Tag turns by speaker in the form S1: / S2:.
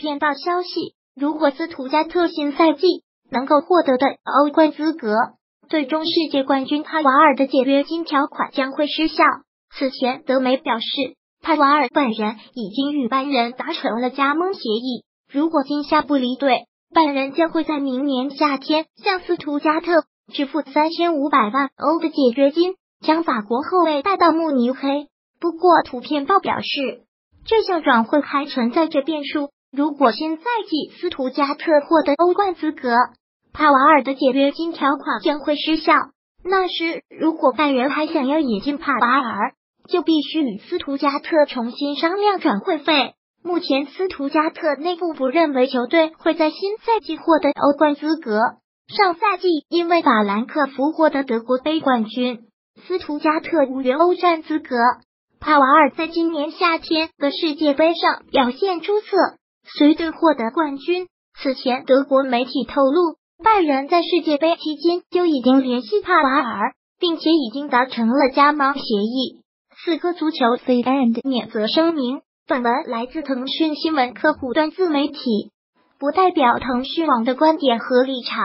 S1: 片报消息，如果斯图加特新赛季能够获得的欧冠资格，最终世界冠军帕瓦尔的解约金条款将会失效。此前，德媒表示，帕瓦尔本人已经与拜仁达成了加盟协议，如果今夏不离队，拜仁将会在明年夏天向斯图加特支付三千五百万欧的解约金，将法国后卫带到慕尼黑。不过，图片报表示，这项转会还存在着变数。如果新赛季斯图加特获得欧冠资格，帕瓦尔的解约金条款将会失效。那时，如果拜仁还想要引进帕瓦尔，就必须与斯图加特重新商量转会费。目前，斯图加特内部不认为球队会在新赛季获得欧冠资格。上赛季因为法兰克福获得德国杯冠军，斯图加特无缘欧战资格。帕瓦尔在今年夏天的世界杯上表现出色，随队获得冠军。此前，德国媒体透露，拜仁在世界杯期间就已经联系帕瓦尔，并且已经达成了加盟协议。四颗足球 C and 免责声明：本文来自腾讯新闻客户端自媒体，不代表腾讯网的观点和立场。